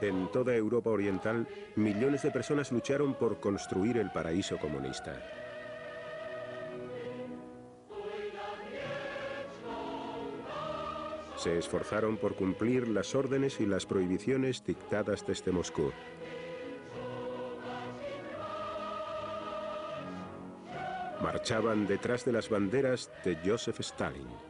En toda Europa Oriental, millones de personas lucharon por construir el paraíso comunista. Se esforzaron por cumplir las órdenes y las prohibiciones dictadas desde Moscú. Marchaban detrás de las banderas de Joseph Stalin.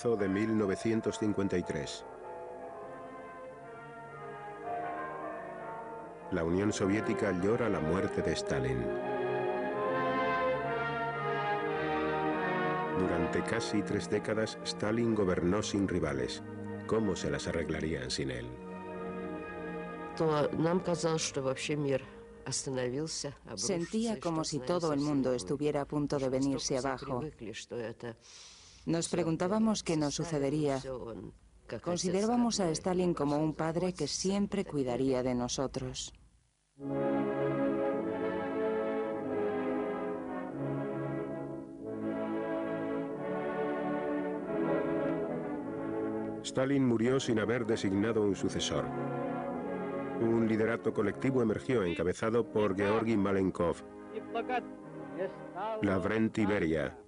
Marzo de 1953. La Unión Soviética llora la muerte de Stalin. Durante casi tres décadas, Stalin gobernó sin rivales. ¿Cómo se las arreglarían sin él? Sentía como si todo el mundo estuviera a punto de venirse abajo. Nos preguntábamos qué nos sucedería. Considerábamos a Stalin como un padre que siempre cuidaría de nosotros. Stalin murió sin haber designado un sucesor. Un liderato colectivo emergió encabezado por Georgi Malenkov, Lavrent Iberia,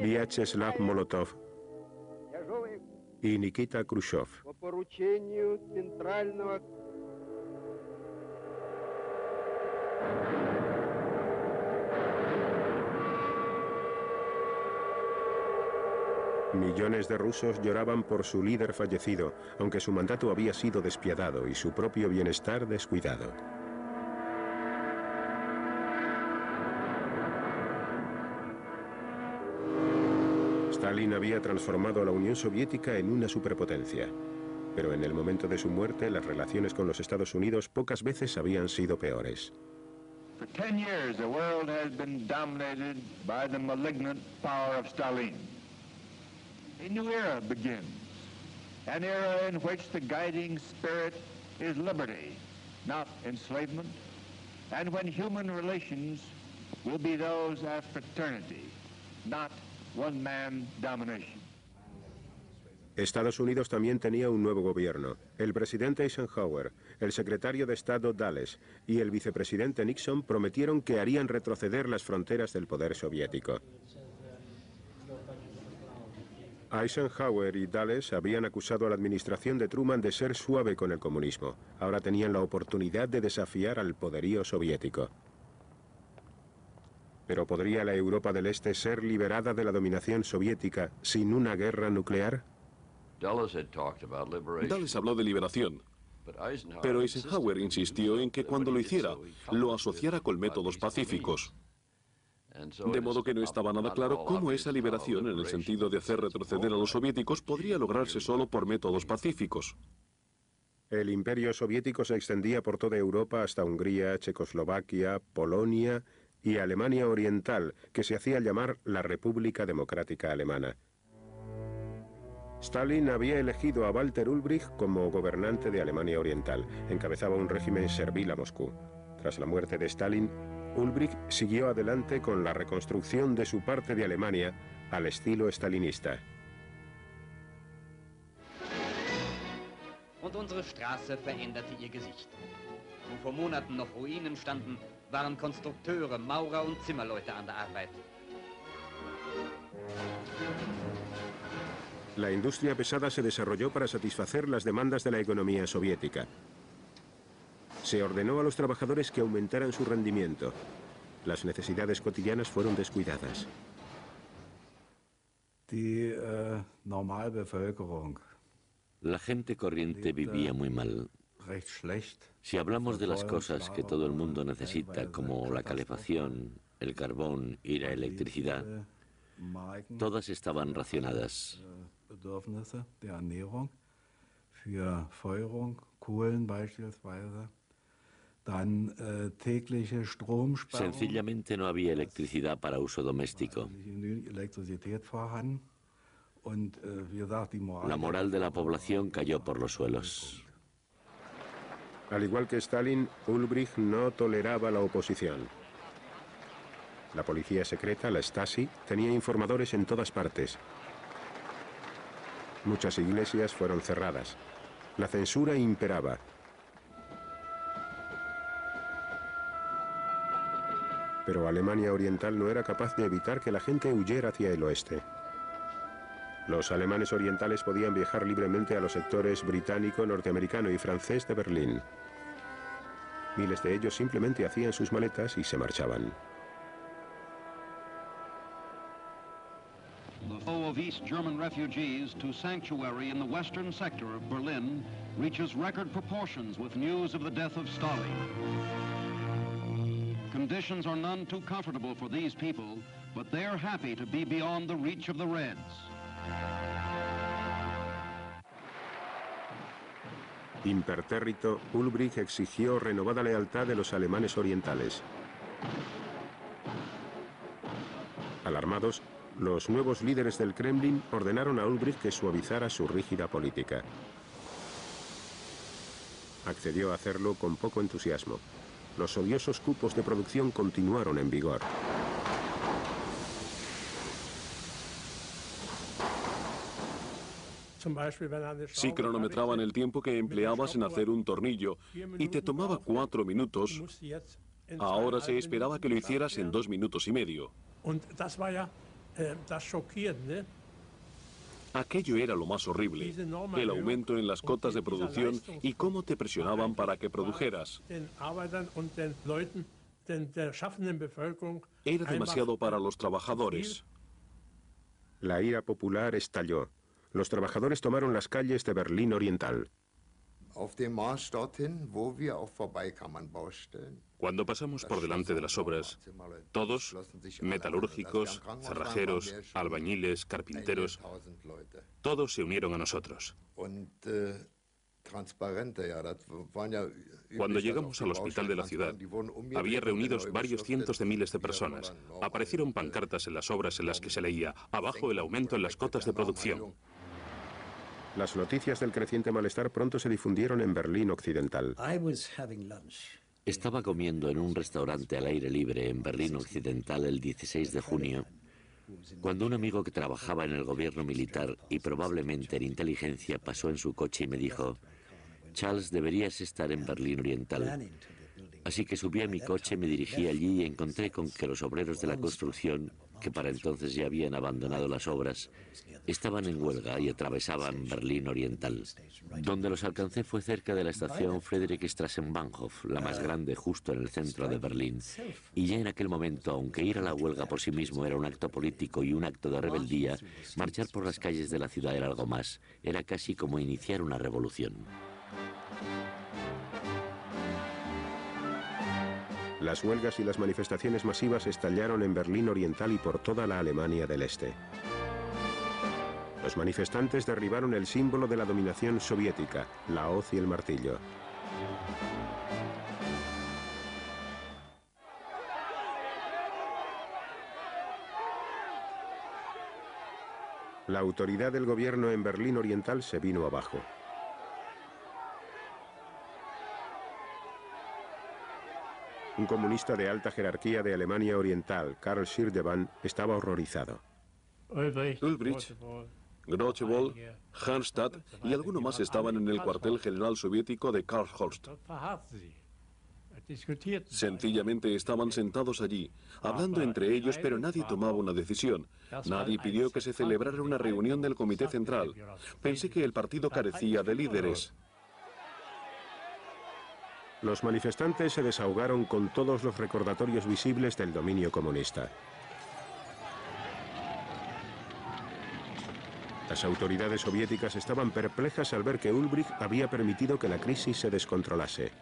Vyacheslav Molotov y Nikita Khrushchev. Millones de rusos lloraban por su líder fallecido, aunque su mandato había sido despiadado y su propio bienestar descuidado. Stalin había transformado a la Unión Soviética en una superpotencia. Pero en el momento de su muerte, las relaciones con los Estados Unidos pocas veces habían sido peores. For 10 years, the world has been dominated by the malignant power of Stalin. A new era begins, an era in which the guiding spirit is liberty, not enslavement, and when human relations will be those of fraternity, not Estados Unidos también tenía un nuevo gobierno. El presidente Eisenhower, el secretario de Estado Dulles y el vicepresidente Nixon prometieron que harían retroceder las fronteras del poder soviético. Eisenhower y Dulles habían acusado a la administración de Truman de ser suave con el comunismo. Ahora tenían la oportunidad de desafiar al poderío soviético. Pero ¿podría la Europa del Este ser liberada de la dominación soviética sin una guerra nuclear? Dulles habló de liberación, pero Eisenhower insistió en que cuando lo hiciera, lo asociara con métodos pacíficos. De modo que no estaba nada claro cómo esa liberación, en el sentido de hacer retroceder a los soviéticos, podría lograrse solo por métodos pacíficos. El imperio soviético se extendía por toda Europa hasta Hungría, Checoslovaquia, Polonia y Alemania Oriental, que se hacía llamar la República Democrática Alemana. Stalin había elegido a Walter Ulbricht como gobernante de Alemania Oriental. Encabezaba un régimen servil a Moscú. Tras la muerte de Stalin, Ulbricht siguió adelante con la reconstrucción de su parte de Alemania al estilo stalinista. Und unsere Straße veränderte ihr Gesicht. Wo vor Monaten noch Ruinen standen, waren Konstrukteure, Maurer und Zimmerleute an der Arbeit. La industria pesada se desarrolló para satisfacer las demandas de la economía soviética. Se ordenó a los trabajadores que aumentaran su rendimiento. Las necesidades cotidianas fueron descuidadas. Äh, La gente corriente vivía muy mal. Si hablamos de las cosas que todo el mundo necesita, como la calefacción, el carbón y la electricidad, todas estaban racionadas. Sencillamente no había electricidad para uso doméstico. La moral de la población cayó por los suelos. Al igual que Stalin, Ulbricht no toleraba la oposición. La policía secreta, la Stasi, tenía informadores en todas partes. Muchas iglesias fueron cerradas. La censura imperaba. Pero Alemania Oriental no era capaz de evitar que la gente huyera hacia el oeste. Los alemanes orientales podían viajar libremente a los sectores británico, norteamericano y francés de Berlín. Miles de ellos simplemente hacían sus maletas y se marchaban. The flow of East German refugees to sanctuary in the western sector of Berlin reaches record proportions with news of the death of Stalin. Conditions are none too comfortable for these people, but they're happy to be beyond the reach of the Reds. Impertérrito, Ulbricht exigió renovada lealtad de los alemanes orientales. Alarmados, los nuevos líderes del Kremlin ordenaron a Ulbricht que suavizara su rígida política. Accedió a hacerlo con poco entusiasmo. Los odiosos cupos de producción continuaron en vigor. Si cronometraban el tiempo que empleabas en hacer un tornillo y te tomaba cuatro minutos, ahora se esperaba que lo hicieras en dos minutos y medio. Aquello era lo más horrible, el aumento en las cotas de producción y cómo te presionaban para que produjeras. Era demasiado para los trabajadores. La ira popular estalló los trabajadores tomaron las calles de Berlín Oriental. Cuando pasamos por delante de las obras, todos, metalúrgicos, cerrajeros, albañiles, carpinteros, todos se unieron a nosotros. Cuando llegamos al hospital de la ciudad, había reunidos varios cientos de miles de personas. Aparecieron pancartas en las obras en las que se leía, abajo el aumento en las cotas de producción. Las noticias del creciente malestar pronto se difundieron en Berlín Occidental. Estaba comiendo en un restaurante al aire libre en Berlín Occidental el 16 de junio, cuando un amigo que trabajaba en el gobierno militar y probablemente en inteligencia pasó en su coche y me dijo, Charles, deberías estar en Berlín Oriental. Así que subí a mi coche, me dirigí allí y encontré con que los obreros de la construcción que para entonces ya habían abandonado las obras, estaban en huelga y atravesaban Berlín Oriental. Donde los alcancé fue cerca de la estación Friedrichstrassenbahnhof, la más grande justo en el centro de Berlín. Y ya en aquel momento, aunque ir a la huelga por sí mismo era un acto político y un acto de rebeldía, marchar por las calles de la ciudad era algo más. Era casi como iniciar una revolución. Las huelgas y las manifestaciones masivas estallaron en Berlín Oriental y por toda la Alemania del Este. Los manifestantes derribaron el símbolo de la dominación soviética, la hoz y el martillo. La autoridad del gobierno en Berlín Oriental se vino abajo. Un comunista de alta jerarquía de Alemania Oriental, Karl Schirdewan, estaba horrorizado. Ulbricht, Grotewohl, Hanstadt y alguno más estaban en el cuartel general soviético de Karlshorst. Sencillamente estaban sentados allí, hablando entre ellos, pero nadie tomaba una decisión. Nadie pidió que se celebrara una reunión del Comité Central. Pensé que el partido carecía de líderes. Los manifestantes se desahogaron con todos los recordatorios visibles del dominio comunista. Las autoridades soviéticas estaban perplejas al ver que Ulbricht había permitido que la crisis se descontrolase.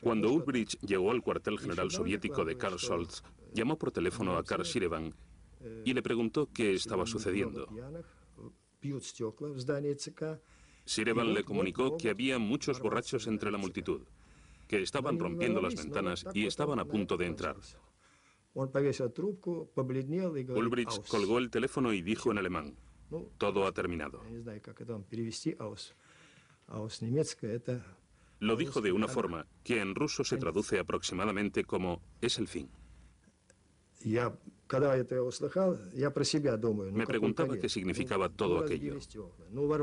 Cuando Ulbricht llegó al cuartel general soviético de Karl Scholz, llamó por teléfono a Karl Shirevan y le preguntó qué estaba sucediendo. Shirevan le comunicó que había muchos borrachos entre la multitud, que estaban rompiendo las ventanas y estaban a punto de entrar. Ulbricht colgó el teléfono y dijo en alemán, todo ha terminado. Lo dijo de una forma que en ruso se traduce aproximadamente como es el fin. Me preguntaba qué significaba todo aquello.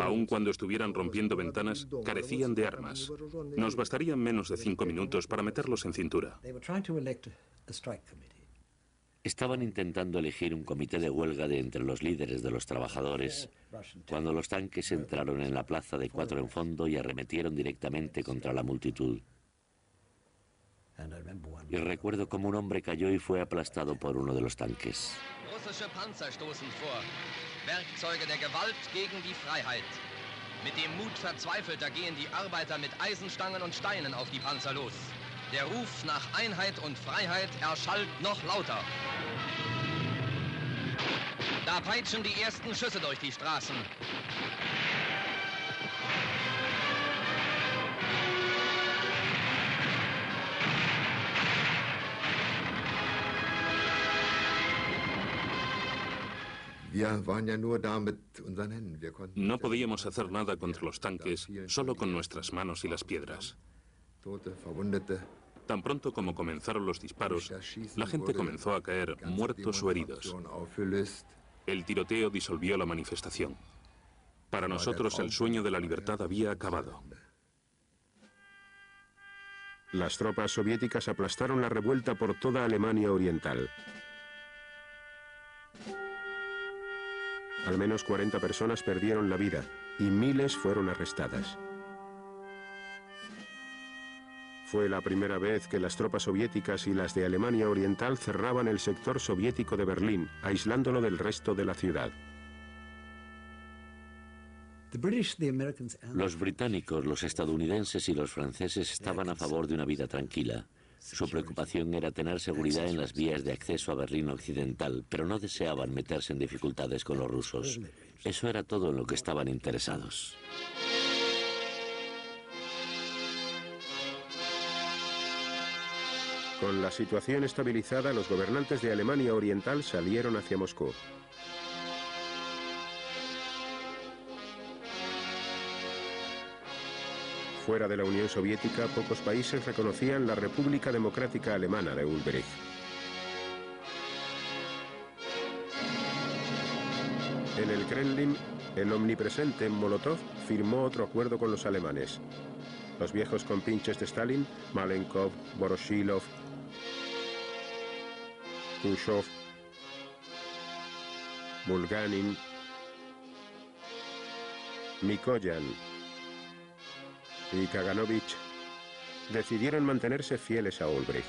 Aun cuando estuvieran rompiendo ventanas, carecían de armas. Nos bastarían menos de cinco minutos para meterlos en cintura. Estaban intentando elegir un comité de huelga de entre los líderes de los trabajadores cuando los tanques entraron en la plaza de cuatro en fondo y arremetieron directamente contra la multitud. Y recuerdo cómo un hombre cayó y fue aplastado por uno de los tanques. Werkzeuge der Gewalt gegen die Freiheit. Mit dem Mut Verzweifelter gehen die Arbeiter mit Eisenstangen und Steinen auf die Panzer los. Der Ruf nach Einheit und Freiheit erschallt noch lauter. Da peitschen die ersten Schüsse durch die Straßen. No podíamos hacer nada contra los tanques solo con nuestras manos y las piedras. Tan pronto como comenzaron los disparos, la gente comenzó a caer muertos o heridos. El tiroteo disolvió la manifestación. Para nosotros el sueño de la libertad había acabado. Las tropas soviéticas aplastaron la revuelta por toda Alemania Oriental. Al menos 40 personas perdieron la vida y miles fueron arrestadas. Fue la primera vez que las tropas soviéticas y las de Alemania Oriental cerraban el sector soviético de Berlín, aislándolo del resto de la ciudad. Los británicos, los estadounidenses y los franceses estaban a favor de una vida tranquila. Su preocupación era tener seguridad en las vías de acceso a Berlín Occidental, pero no deseaban meterse en dificultades con los rusos. Eso era todo en lo que estaban interesados. Con la situación estabilizada, los gobernantes de Alemania Oriental salieron hacia Moscú. Fuera de la Unión Soviética, pocos países reconocían la República Democrática Alemana de Ulbricht. En el Kremlin, el omnipresente Molotov firmó otro acuerdo con los alemanes. Los viejos compinches de Stalin, Malenkov, Voroshilov, Khrushchev, Bulganin, Mikoyan y Kaganovich decidieron mantenerse fieles a Ulbricht.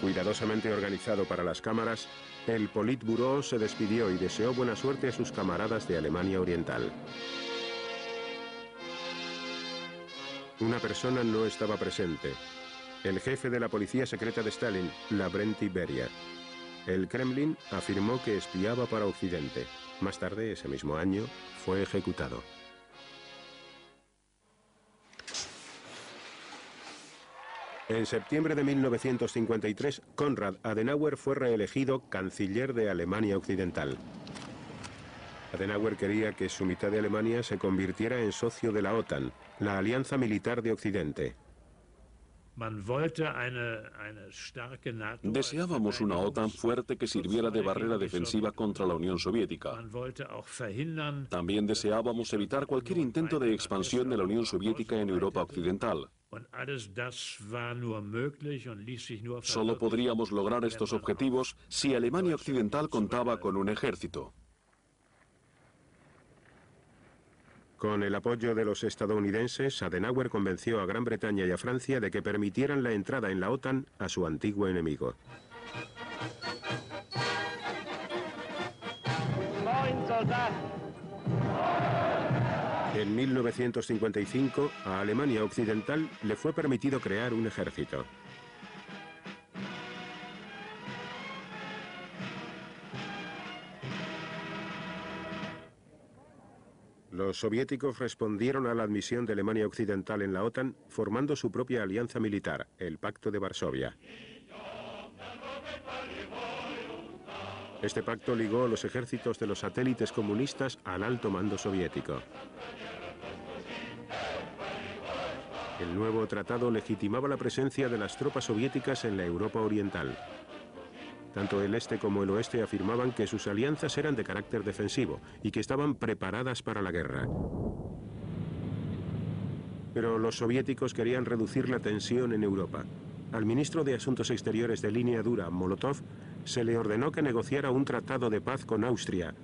Cuidadosamente organizado para las cámaras, el Politburo se despidió y deseó buena suerte a sus camaradas de Alemania Oriental. Una persona no estaba presente. El jefe de la policía secreta de Stalin, Lavrenti Beria. El Kremlin afirmó que espiaba para Occidente. Más tarde, ese mismo año, fue ejecutado. En septiembre de 1953, Konrad Adenauer fue reelegido canciller de Alemania Occidental. Adenauer quería que su mitad de Alemania se convirtiera en socio de la OTAN, la alianza militar de Occidente. Deseábamos una OTAN fuerte que sirviera de barrera defensiva contra la Unión Soviética. También deseábamos evitar cualquier intento de expansión de la Unión Soviética en Europa Occidental. Solo podríamos lograr estos objetivos si Alemania Occidental contaba con un ejército. Con el apoyo de los estadounidenses, Adenauer convenció a Gran Bretaña y a Francia de que permitieran la entrada en la OTAN a su antiguo enemigo. En 1955, a Alemania Occidental le fue permitido crear un ejército. Los soviéticos respondieron a la admisión de Alemania Occidental en la OTAN formando su propia alianza militar, el Pacto de Varsovia. Este pacto ligó los ejércitos de los satélites comunistas al alto mando soviético. El nuevo tratado legitimaba la presencia de las tropas soviéticas en la Europa Oriental. Tanto el este como el oeste afirmaban que sus alianzas eran de carácter defensivo y que estaban preparadas para la guerra. Pero los soviéticos querían reducir la tensión en Europa. Al ministro de Asuntos Exteriores de línea dura, Molotov, se le ordenó que negociara un tratado de paz con Austria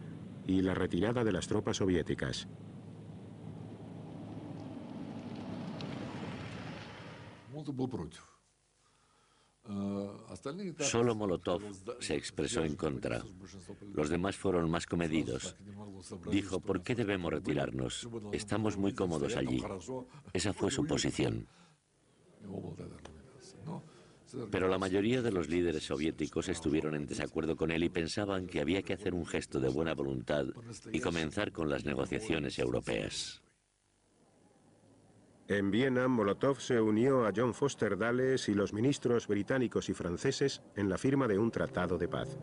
y la retirada de las tropas soviéticas. Solo Molotov se expresó en contra. Los demás fueron más comedidos. Dijo, ¿por qué debemos retirarnos? Estamos muy cómodos allí. Esa fue su posición. Pero la mayoría de los líderes soviéticos estuvieron en desacuerdo con él y pensaban que había que hacer un gesto de buena voluntad y comenzar con las negociaciones europeas. En Viena, Molotov se unió a John Foster Dulles y los ministros británicos y franceses en la firma de un tratado de paz.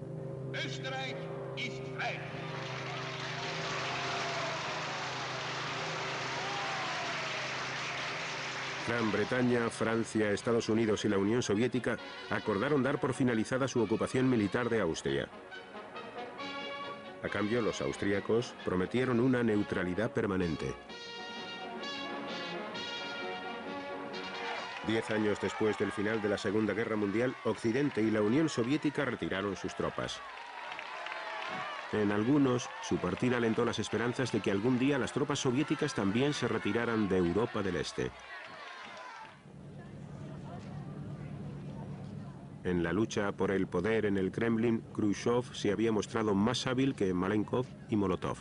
Gran Bretaña, Francia, Estados Unidos y la Unión Soviética acordaron dar por finalizada su ocupación militar de Austria. A cambio, los austríacos prometieron una neutralidad permanente. Diez años después del final de la Segunda Guerra Mundial, Occidente y la Unión Soviética retiraron sus tropas. En algunos, su partida alentó las esperanzas de que algún día las tropas soviéticas también se retiraran de Europa del Este. En la lucha por el poder en el Kremlin, Khrushchev se había mostrado más hábil que Malenkov y Molotov.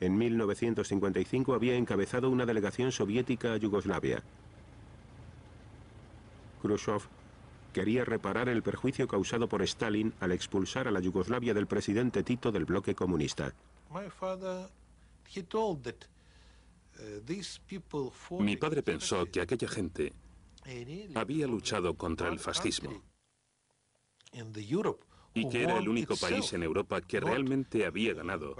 En 1955 había encabezado una delegación soviética a Yugoslavia. Khrushchev quería reparar el perjuicio causado por Stalin al expulsar a la Yugoslavia del presidente Tito del bloque comunista. Mi padre pensó que aquella gente había luchado contra el fascismo y que era el único país en Europa que realmente había ganado,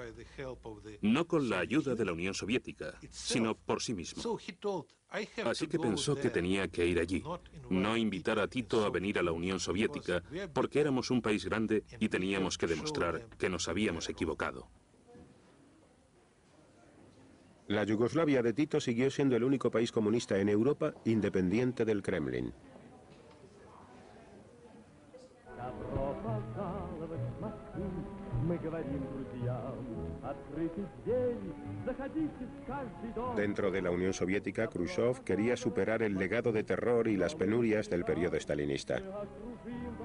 no con la ayuda de la Unión Soviética, sino por sí mismo. Así que pensó que tenía que ir allí, no invitar a Tito a venir a la Unión Soviética, porque éramos un país grande y teníamos que demostrar que nos habíamos equivocado. La Yugoslavia de Tito siguió siendo el único país comunista en Europa independiente del Kremlin. Dentro de la Unión Soviética, Khrushchev quería superar el legado de terror y las penurias del periodo estalinista.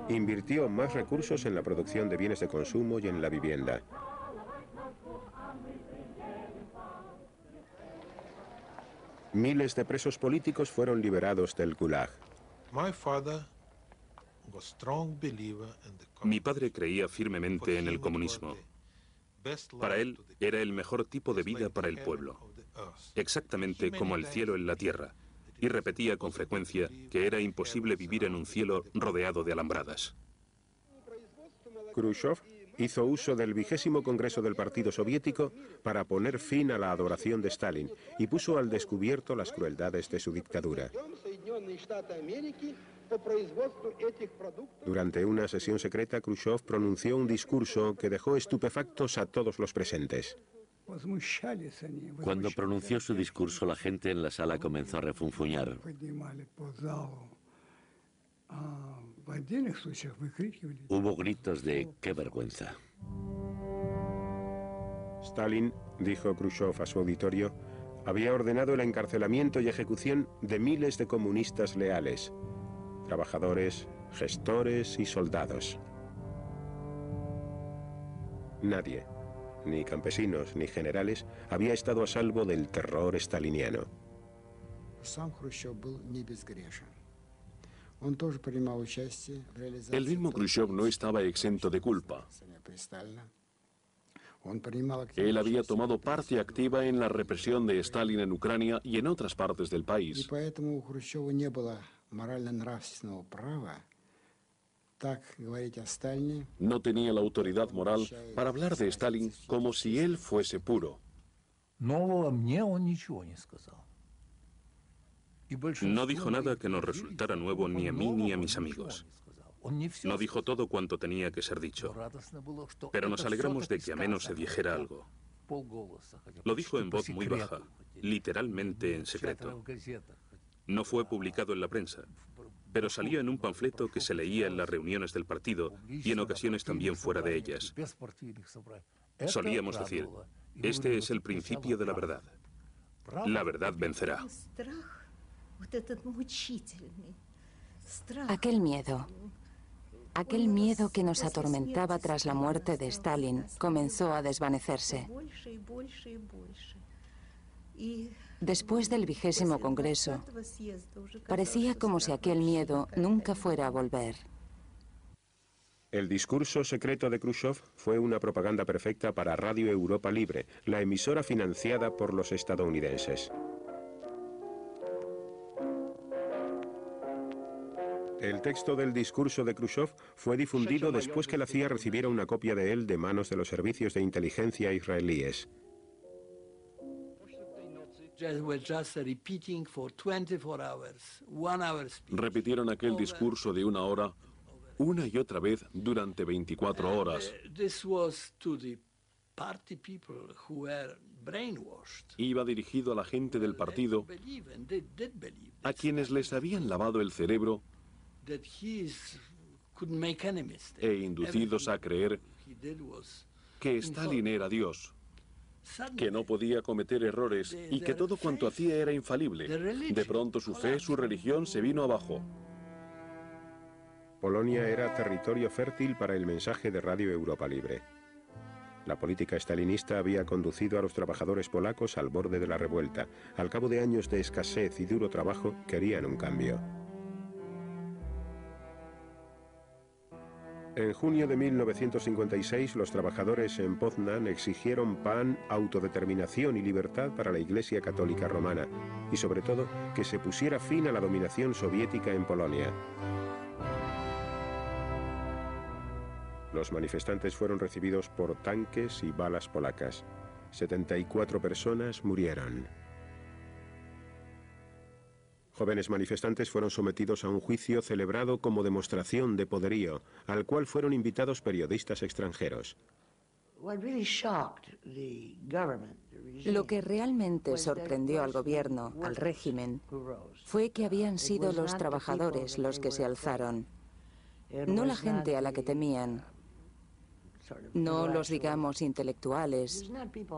Invirtió más recursos en la producción de bienes de consumo y en la vivienda. Miles de presos políticos fueron liberados del Gulag. Mi padre creía firmemente en el comunismo. Para él era el mejor tipo de vida para el pueblo, exactamente como el cielo en la tierra, y repetía con frecuencia que era imposible vivir en un cielo rodeado de alambradas. Khrushchev hizo uso del vigésimo Congreso del Partido Soviético para poner fin a la adoración de Stalin y puso al descubierto las crueldades de su dictadura. Durante una sesión secreta, Khrushchev pronunció un discurso que dejó estupefactos a todos los presentes. Cuando pronunció su discurso, la gente en la sala comenzó a refunfuñar. Hubo gritos de ¡qué vergüenza! Stalin, dijo Khrushchev a su auditorio, había ordenado el encarcelamiento y ejecución de miles de comunistas leales, trabajadores, gestores y soldados. Nadie, ni campesinos ni generales, había estado a salvo del terror staliniano. El mismo Khrushchev no estaba exento de culpa. Él había tomado parte activa en la represión de Stalin en Ucrania y en otras partes del país. No tenía la autoridad moral para hablar de Stalin como si él fuese puro. No dijo nada que nos resultara nuevo ni a mí ni a mis amigos. No dijo todo cuanto tenía que ser dicho, pero nos alegramos de que a menos se dijera algo. Lo dijo en voz muy baja, literalmente en secreto. No fue publicado en la prensa, pero salió en un panfleto que se leía en las reuniones del partido y en ocasiones también fuera de ellas. Solíamos decir, este es el principio de la verdad. La verdad vencerá. Aquel miedo, aquel miedo que nos atormentaba tras la muerte de Stalin comenzó a desvanecerse. Después del vigésimo Congreso, parecía como si aquel miedo nunca fuera a volver. El discurso secreto de Khrushchev fue una propaganda perfecta para Radio Europa Libre, la emisora financiada por los estadounidenses. El texto del discurso de Khrushchev fue difundido después que la CIA recibiera una copia de él de manos de los servicios de inteligencia israelíes. Repitieron aquel discurso de una hora una y otra vez durante 24 horas. Iba dirigido a la gente del partido, a quienes les habían lavado el cerebro e inducidos a creer que Stalin era Dios, que no podía cometer errores y que todo cuanto hacía era infalible. De pronto su fe, su religión se vino abajo. Polonia era territorio fértil para el mensaje de Radio Europa Libre. La política estalinista había conducido a los trabajadores polacos al borde de la revuelta. Al cabo de años de escasez y duro trabajo, querían un cambio. En junio de 1956, los trabajadores en Poznan exigieron pan, autodeterminación y libertad para la Iglesia Católica Romana y, sobre todo, que se pusiera fin a la dominación soviética en Polonia. Los manifestantes fueron recibidos por tanques y balas polacas. 74 personas murieron. Jóvenes manifestantes fueron sometidos a un juicio celebrado como demostración de poderío, al cual fueron invitados periodistas extranjeros. Lo que realmente sorprendió al gobierno, al régimen, fue que habían sido los trabajadores los que se alzaron, no la gente a la que temían, no los digamos intelectuales,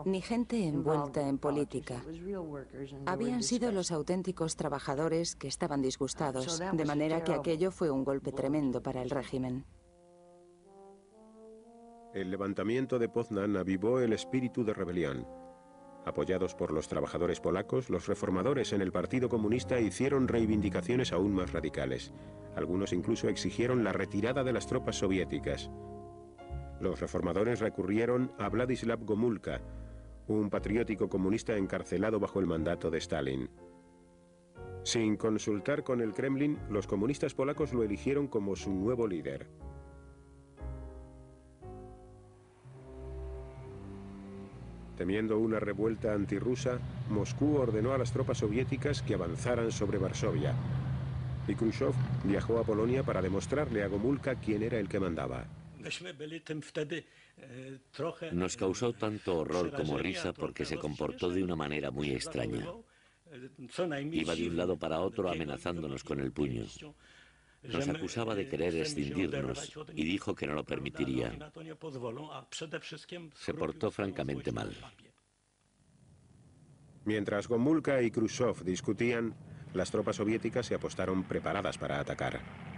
ni gente envuelta en política. Habían sido los auténticos trabajadores que estaban disgustados, de manera que aquello fue un golpe tremendo para el régimen. El levantamiento de Poznan avivó el espíritu de rebelión. Apoyados por los trabajadores polacos, los reformadores en el Partido Comunista hicieron reivindicaciones aún más radicales. Algunos incluso exigieron la retirada de las tropas soviéticas. Los reformadores recurrieron a Vladislav Gomulka, un patriótico comunista encarcelado bajo el mandato de Stalin. Sin consultar con el Kremlin, los comunistas polacos lo eligieron como su nuevo líder. Temiendo una revuelta antirrusa, Moscú ordenó a las tropas soviéticas que avanzaran sobre Varsovia. Y Khrushchev viajó a Polonia para demostrarle a Gomulka quién era el que mandaba. Nos causó tanto horror como risa porque se comportó de una manera muy extraña. Iba de un lado para otro amenazándonos con el puño. Nos acusaba de querer escindirnos y dijo que no lo permitiría. Se portó francamente mal. Mientras Gomulka y Khrushchev discutían, las tropas soviéticas se apostaron preparadas para atacar.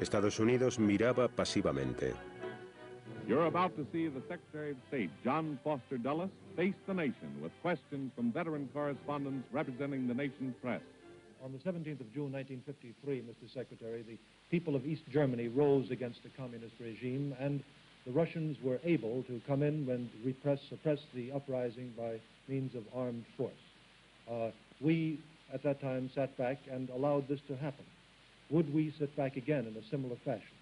Estados Unidos miraba pasivamente. You're about to see the Secretary of State, John Foster Dulles, face the nation with questions from veteran correspondents representing the nation's press. On the 17th of June 1953, Mr. Secretary, the people of East Germany rose against the communist regime, and the Russians were able to come in and repress, suppress the uprising by means of armed force. Uh, we, at that time, sat back and allowed this to happen. Would we sit back again in a similar fashion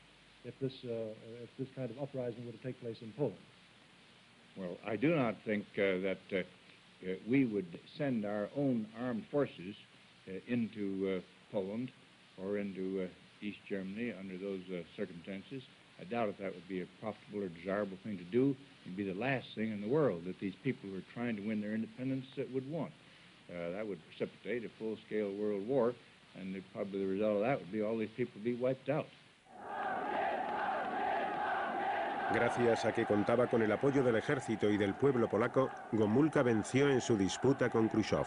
if this, uh, if this kind of uprising were to take place in Poland? Well, I do not think uh, that uh, uh, we would send our own armed forces uh, into Poland or into East Germany under those circumstances. I doubt if that would be a profitable or desirable thing to do. It'd be the last thing in the world that these people who are trying to win their independence would want. that would precipitate a full-scale world war, and the, probably the result of that would be all these people wiped out. Gracias a que contaba con el apoyo del ejército y del pueblo polaco, Gomulka venció en su disputa con Khrushchev.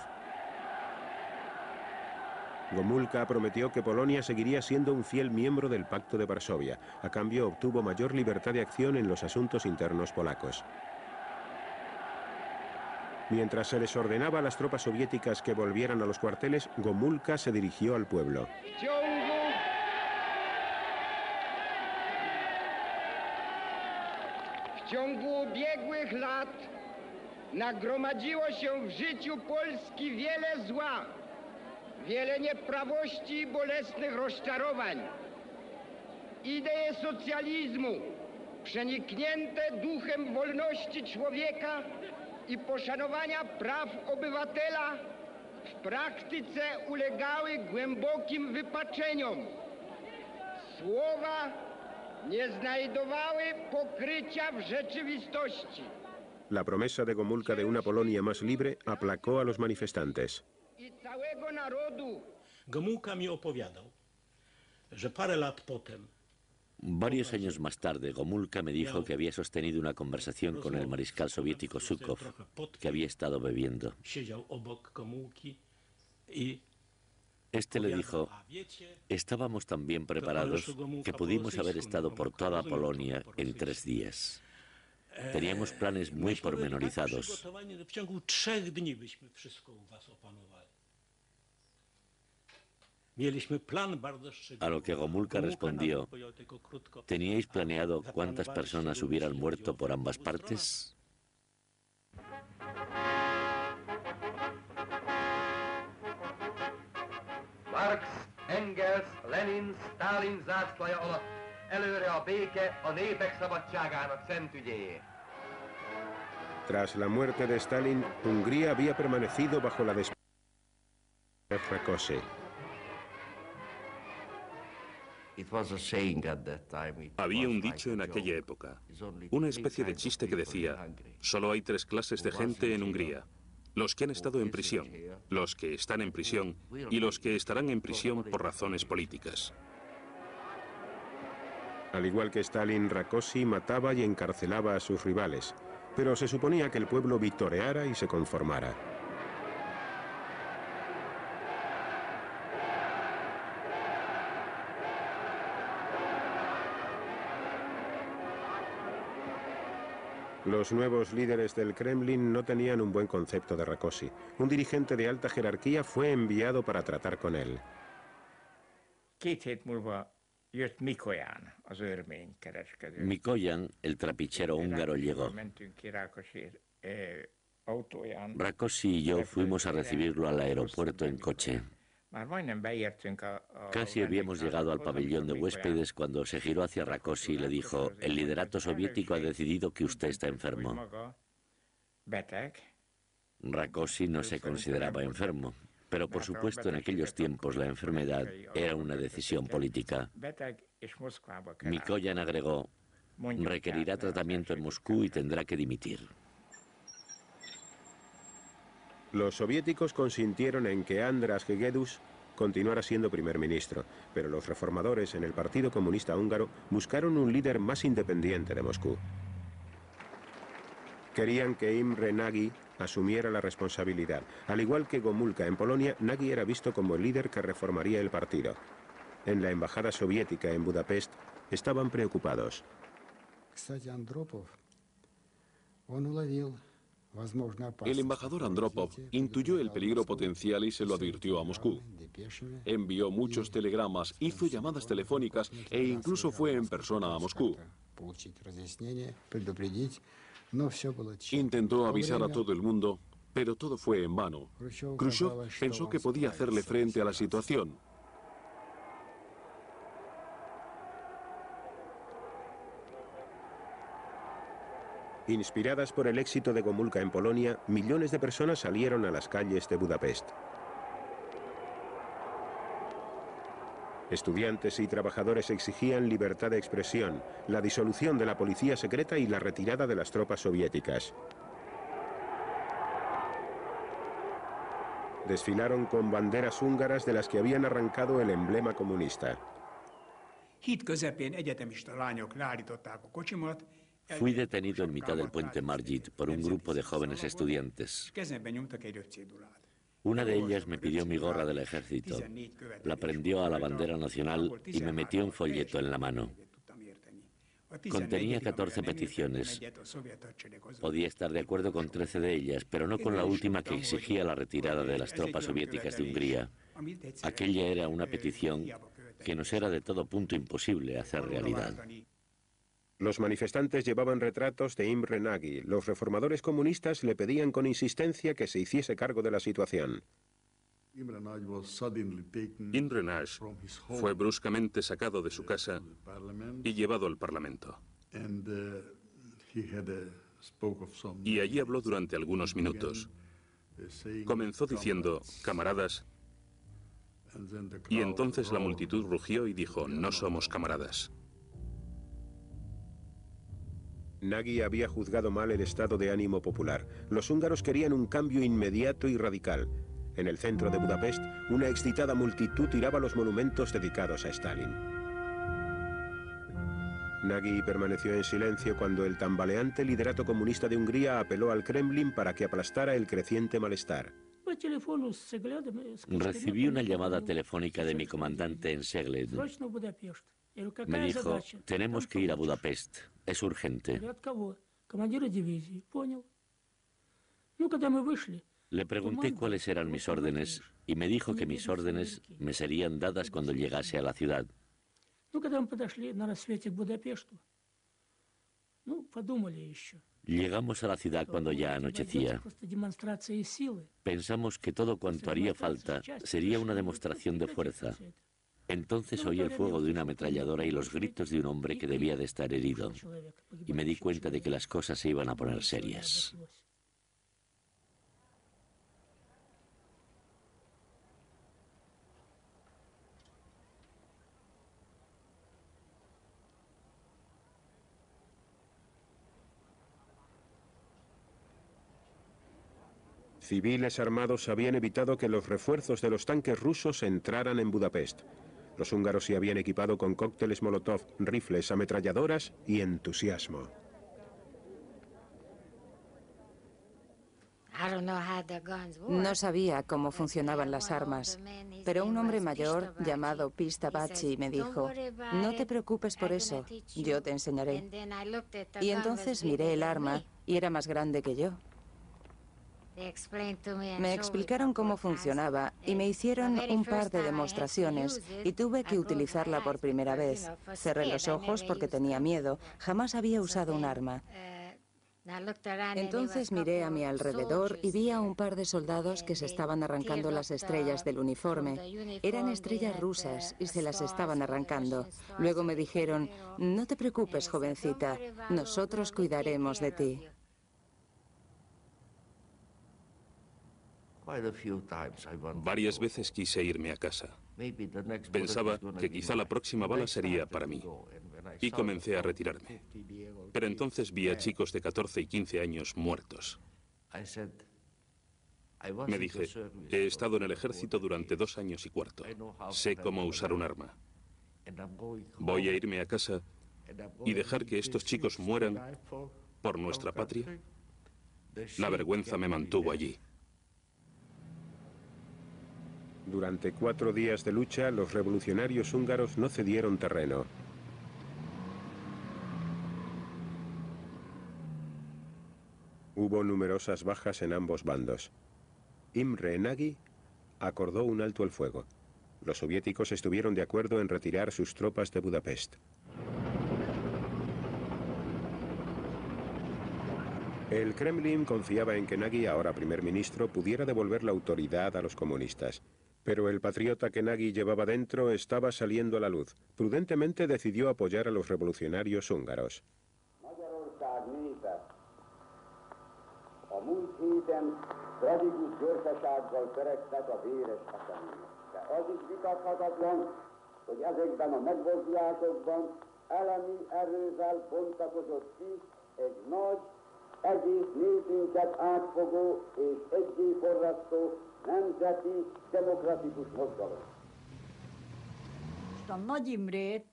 Gomulka prometió que Polonia seguiría siendo un fiel miembro del Pacto de Varsovia. A cambio obtuvo mayor libertad de acción en los asuntos internos polacos. Mientras se les ordenaba a las tropas soviéticas que volvieran a los cuarteles, Gomulka se dirigió al pueblo. W ciągu ubiegłych lat nagromadziło się w życiu Polski wiele zła, wiele nieprawości i bolesnych rozczarowań. Idee socjalizmu, przeniknięte duchem wolności człowieka i poszanowania praw obywatela, w praktyce ulegały głębokim wypaczeniom. Słowa La promesa de Gomulka de una Polonia más libre aplacó a los manifestantes. Gomulka mi opowiadał, że parę lat potem Varios años más tarde, Gomulka me dijo que había sostenido una conversación con el mariscal soviético Zhukov, que había estado bebiendo. Este le dijo, estábamos tan bien preparados que pudimos haber estado por toda Polonia en tres días. Teníamos planes muy pormenorizados. A lo que Gomulka respondió, ¿teníais planeado cuántas personas hubieran muerto por ambas partes? Marx, Engels, Lenin, Stalin zászlaja alatt előre a béke a népek szabadságának szent ügyéért. Tras la muerte de Stalin, Hungría había permanecido bajo la de Rákosi. Había un dicho en aquella época, una especie de chiste que decía, solo hay tres clases de gente en Hungría, los que han estado en prisión, los que están en prisión y los que estarán en prisión por razones políticas. Al igual que Stalin, Rákosi mataba y encarcelaba a sus rivales, pero se suponía que el pueblo victoreara y se conformara. Los nuevos líderes del Kremlin no tenían un buen concepto de Rákosi. Un dirigente de alta jerarquía fue enviado para tratar con él. Mikoyan, el trapichero húngaro, llegó. Rákosi y yo fuimos a recibirlo al aeropuerto en coche. Casi habíamos llegado al pabellón de huéspedes cuando se giró hacia Rakosi y le dijo, el liderato soviético ha decidido que usted está enfermo. Rakosi no se consideraba enfermo, pero por supuesto en aquellos tiempos la enfermedad era una decisión política. Mikoyan agregó, requerirá tratamiento en Moscú y tendrá que dimitir. Los soviéticos consintieron en que Andras Hegedus continuara siendo primer ministro, pero los reformadores en el Partido Comunista Húngaro buscaron un líder más independiente de Moscú. Querían que Imre Nagy asumiera la responsabilidad. Al igual que Gomulka en Polonia, Nagy era visto como el líder que reformaría el partido. En la embajada soviética en Budapest estaban preocupados. El embajador Andropov intuyó el peligro potencial y se lo advirtió a Moscú. Envió muchos telegramas, hizo llamadas telefónicas e incluso fue en persona a Moscú. Intentó avisar a todo el mundo, pero todo fue en vano. Khrushchev pensó que podía hacerle frente a la situación. Inspiradas por el éxito de Gomulka en Polonia, millones de personas salieron a las calles de Budapest. Estudiantes y trabajadores exigían libertad de expresión, la disolución de la policía secreta y la retirada de las tropas soviéticas. Desfilaron con banderas húngaras de las que habían arrancado el emblema comunista. Fui detenido en mitad del puente Margit por un grupo de jóvenes estudiantes. Una de ellas me pidió mi gorra del ejército, la prendió a la bandera nacional y me metió un folleto en la mano. Contenía 14 peticiones. Podía estar de acuerdo con 13 de ellas, pero no con la última que exigía la retirada de las tropas soviéticas de Hungría. Aquella era una petición que nos era de todo punto imposible hacer realidad. Los manifestantes llevaban retratos de Imre Nagy. Los reformadores comunistas le pedían con insistencia que se hiciese cargo de la situación. Imre Nagy fue bruscamente sacado de su casa y llevado al Parlamento. Y allí habló durante algunos minutos. Comenzó diciendo, camaradas, y entonces la multitud rugió y dijo, no somos camaradas. Nagy había juzgado mal el estado de ánimo popular. Los húngaros querían un cambio inmediato y radical. En el centro de Budapest, una excitada multitud tiraba los monumentos dedicados a Stalin. Nagy permaneció en silencio cuando el tambaleante liderato comunista de Hungría apeló al Kremlin para que aplastara el creciente malestar. Recibí una llamada telefónica de mi comandante en Segled. Me dijo, tenemos que ir a Budapest, es urgente. Le pregunté cuáles eran mis órdenes y me dijo que mis órdenes me serían dadas cuando llegase a la ciudad. Llegamos a la ciudad cuando ya anochecía. Pensamos que todo cuanto haría falta sería una demostración de fuerza. Entonces oí el fuego de una ametralladora y los gritos de un hombre que debía de estar herido. Y me di cuenta de que las cosas se iban a poner serias. Civiles armados habían evitado que los refuerzos de los tanques rusos entraran en Budapest. Los húngaros se habían equipado con cócteles Molotov, rifles, ametralladoras y entusiasmo. No sabía cómo funcionaban las armas, pero un hombre mayor llamado Pista Bachi me dijo, no te preocupes por eso, yo te enseñaré. Y entonces miré el arma y era más grande que yo. Me explicaron cómo funcionaba y me hicieron un par de demostraciones y tuve que utilizarla por primera vez. Cerré los ojos porque tenía miedo. Jamás había usado un arma. Entonces miré a mi alrededor y vi a un par de soldados que se estaban arrancando las estrellas del uniforme. Eran estrellas rusas y se las estaban arrancando. Luego me dijeron, no te preocupes, jovencita, nosotros cuidaremos de ti. Varias veces quise irme a casa. Pensaba que quizá la próxima bala sería para mí. Y comencé a retirarme. Pero entonces vi a chicos de 14 y 15 años muertos. Me dije, he estado en el ejército durante dos años y cuarto. Sé cómo usar un arma. Voy a irme a casa y dejar que estos chicos mueran por nuestra patria. La vergüenza me mantuvo allí. Durante cuatro días de lucha, los revolucionarios húngaros no cedieron terreno. Hubo numerosas bajas en ambos bandos. Imre Nagy acordó un alto el fuego. Los soviéticos estuvieron de acuerdo en retirar sus tropas de Budapest. El Kremlin confiaba en que Nagy, ahora primer ministro, pudiera devolver la autoridad a los comunistas. Pero el patriota que Nagy llevaba dentro estaba saliendo a la luz. Prudentemente decidió apoyar a los revolucionarios húngaros. Egész népünket átfogó és egyéforrasztó nemzeti demokratikus mozgalom. A Nagy Imrét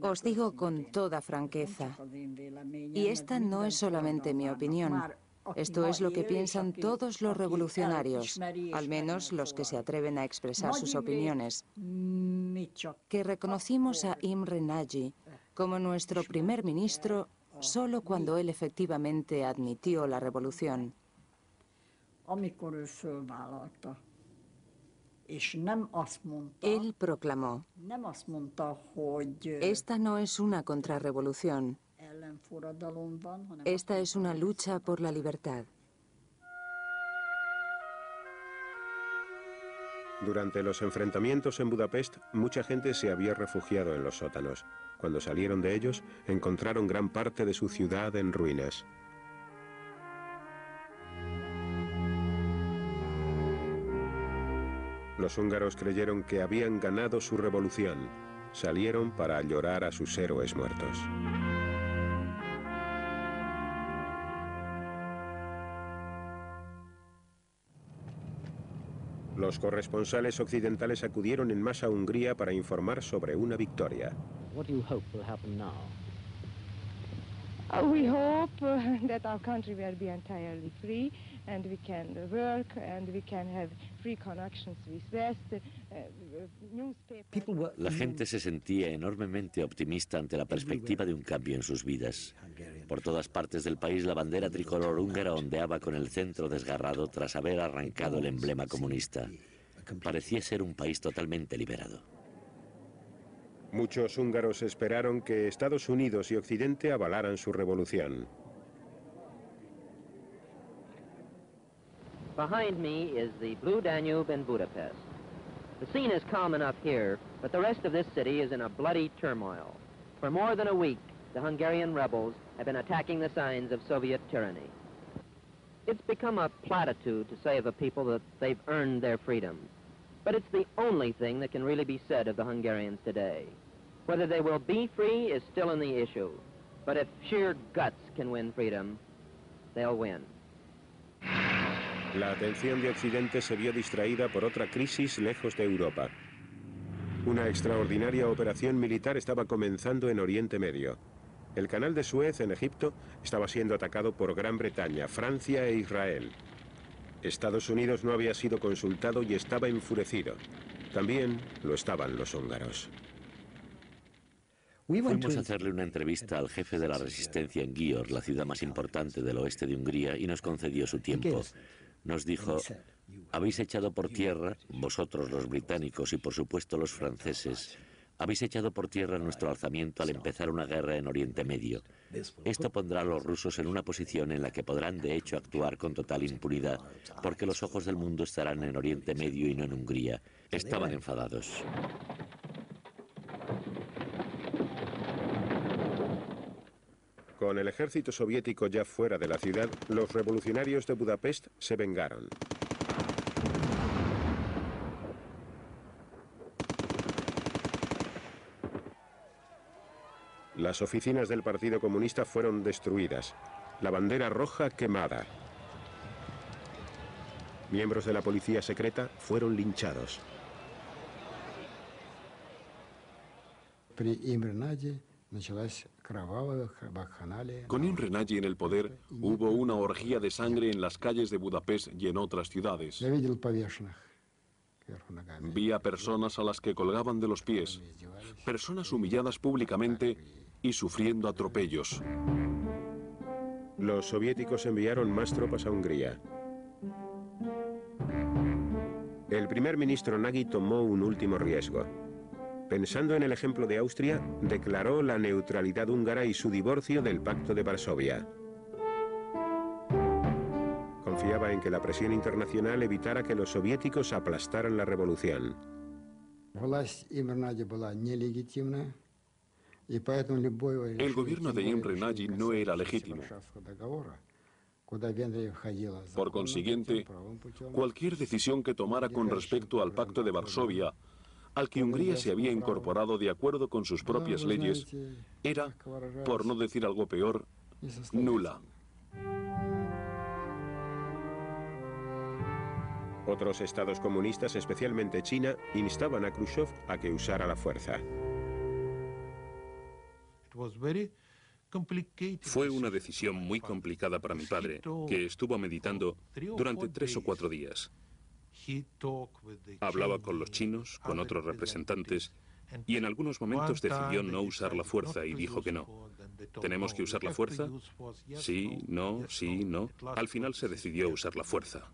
Os digo con toda franqueza, y esta no es solamente mi opinión, esto es lo que piensan todos los revolucionarios, al menos los que se atreven a expresar sus opiniones, que reconocimos a Imre Nagy como nuestro primer ministro solo cuando él efectivamente admitió la revolución. Él proclamó, esta no es una contrarrevolución, esta es una lucha por la libertad. Durante los enfrentamientos en Budapest, mucha gente se había refugiado en los sótanos. Cuando salieron de ellos, encontraron gran parte de su ciudad en ruinas. Los húngaros creyeron que habían ganado su revolución. Salieron para llorar a sus héroes muertos. Los corresponsales occidentales acudieron en masa a Hungría para informar sobre una victoria. What do you hope will happen now? Uh, we hope uh, that our country will be entirely free and we can work and we can have free connections with West. La gente se sentía enormemente optimista ante la perspectiva de un cambio en sus vidas. Por todas partes del país la bandera tricolor húngara ondeaba con el centro desgarrado tras haber arrancado el emblema comunista. Parecía ser un país totalmente liberado. Muchos húngaros esperaron que Estados Unidos y Occidente avalaran su revolución. Behind me is the Blue Danube in Budapest. The scene is calm enough here, but the rest of this city is in a bloody turmoil. For more than a week, the Hungarian rebels have been attacking the signs of Soviet tyranny. It's become a platitude to say of a people that they've earned their freedom. But it's the only thing that can really be said of the Hungarians today. Whether they will be free is still in the issue. But if sheer guts can win freedom, they'll win. La atención de Occidente se vio distraída por otra crisis lejos de Europa. Una extraordinaria operación militar estaba comenzando en Oriente Medio. El canal de Suez en Egipto estaba siendo atacado por Gran Bretaña, Francia e Israel. Estados Unidos no había sido consultado y estaba enfurecido. También lo estaban los húngaros. Fuimos a hacerle una entrevista al jefe de la resistencia en Győr, la ciudad más importante del oeste de Hungría, y nos concedió su tiempo. Nos dijo, habéis echado por tierra, vosotros los británicos y por supuesto los franceses, habéis echado por tierra nuestro alzamiento al empezar una guerra en Oriente Medio. Esto pondrá a los rusos en una posición en la que podrán de hecho actuar con total impunidad, porque los ojos del mundo estarán en Oriente Medio y no en Hungría. Estaban enfadados. Con el ejército soviético ya fuera de la ciudad, los revolucionarios de Budapest se vengaron. Las oficinas del Partido Comunista fueron destruidas, la bandera roja quemada. Miembros de la policía secreta fueron linchados. Con Imre Nagy en el poder, hubo una orgía de sangre en las calles de Budapest y en otras ciudades. Vi a personas a las que colgaban de los pies, personas humilladas públicamente y sufriendo atropellos. Los soviéticos enviaron más tropas a Hungría. El primer ministro Nagy tomó un último riesgo. Pensando en el ejemplo de Austria, declaró la neutralidad húngara y su divorcio del Pacto de Varsovia. Confiaba en que la presión internacional evitara que los soviéticos aplastaran la revolución. El gobierno de Imre Nagy no era legítimo. Por consiguiente, cualquier decisión que tomara con respecto al Pacto de Varsovia, al que Hungría se había incorporado de acuerdo con sus propias leyes, era, por no decir algo peor, nula. Otros estados comunistas, especialmente China, instaban a Khrushchev a que usara la fuerza. Fue una decisión muy complicada para mi padre, que estuvo meditando durante tres o cuatro días. Hablaba con los chinos, con otros representantes, y en algunos momentos decidió no usar la fuerza y dijo que no. ¿Tenemos que usar la fuerza? Sí, no, sí, no. Al final se decidió usar la fuerza.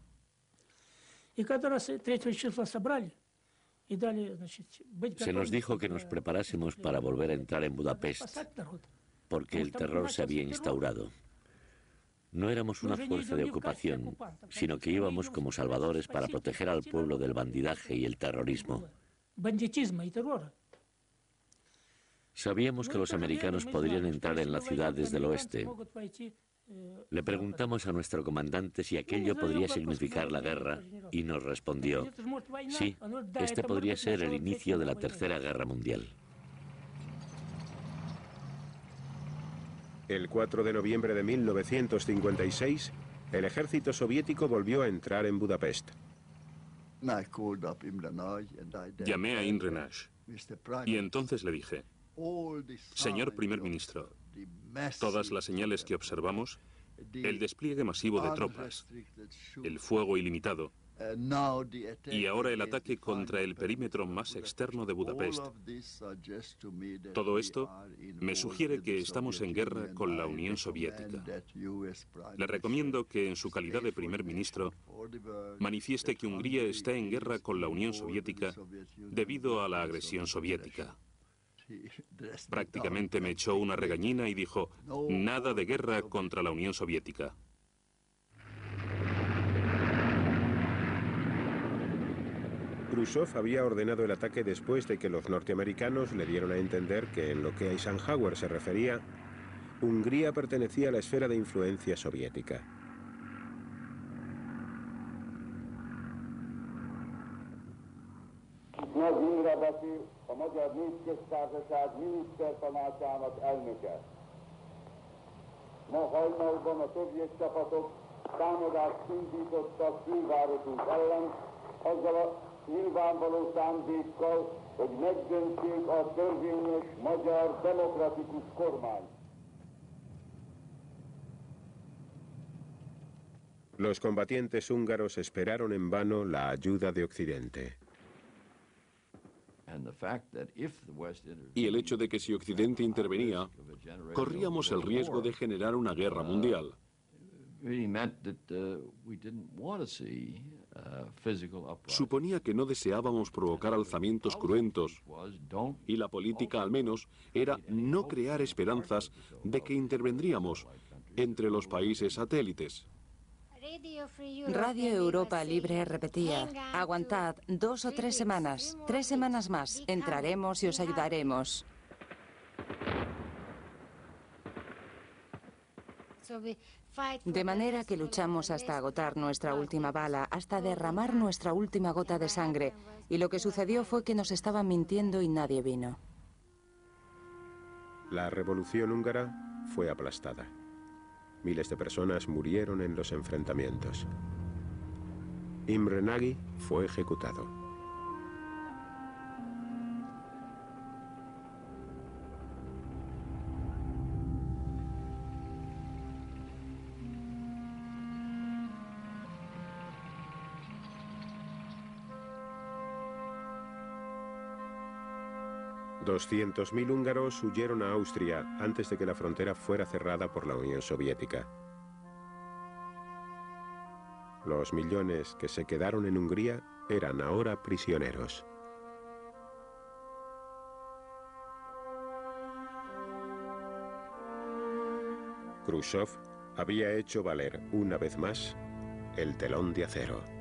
Se nos dijo que nos preparásemos para volver a entrar en Budapest, porque el terror se había instaurado. No éramos una fuerza de ocupación, sino que íbamos como salvadores para proteger al pueblo del bandidaje y el terrorismo. Sabíamos que los americanos podrían entrar en la ciudad desde el oeste. Le preguntamos a nuestro comandante si aquello podría significar la guerra y nos respondió, sí, este podría ser el inicio de la Tercera Guerra Mundial. El 4 de noviembre de 1956, el ejército soviético volvió a entrar en Budapest. Llamé a Imre Nagy y entonces le dije, Señor primer ministro, todas las señales que observamos, el despliegue masivo de tropas, el fuego ilimitado, y ahora el ataque contra el perímetro más externo de Budapest. Todo esto me sugiere que estamos en guerra con la Unión Soviética. Le recomiendo que en su calidad de primer ministro manifieste que Hungría está en guerra con la Unión Soviética debido a la agresión soviética. Prácticamente me echó una regañina y dijo, nada de guerra contra la Unión Soviética. Khrushchev había ordenado el ataque después de que los norteamericanos le dieron a entender que en lo que Eisenhower se refería, Hungría pertenecía a la esfera de influencia soviética. Azzal a nyilvánvaló szándékkal, hogy megdöntsék a törvényes magyar demokratikus kormányt. Los combatientes húngaros esperaron en vano la ayuda de Occidente. Y el hecho de que si Occidente intervenía, corríamos el riesgo de generar una guerra mundial. Suponía que no deseábamos provocar alzamientos cruentos y la política al menos era no crear esperanzas de que intervendríamos entre los países satélites. Radio Europa Libre repetía, aguantad dos o tres semanas, tres semanas más, entraremos y os ayudaremos. De manera que luchamos hasta agotar nuestra última bala, hasta derramar nuestra última gota de sangre. Y lo que sucedió fue que nos estaban mintiendo y nadie vino. La revolución húngara fue aplastada. Miles de personas murieron en los enfrentamientos. Imre Nagy fue ejecutado. 200.000 húngaros huyeron a Austria antes de que la frontera fuera cerrada por la Unión Soviética. Los millones que se quedaron en Hungría eran ahora prisioneros. Khrushchev había hecho valer una vez más el telón de acero.